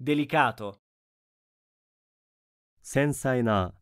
delicato, 繊細な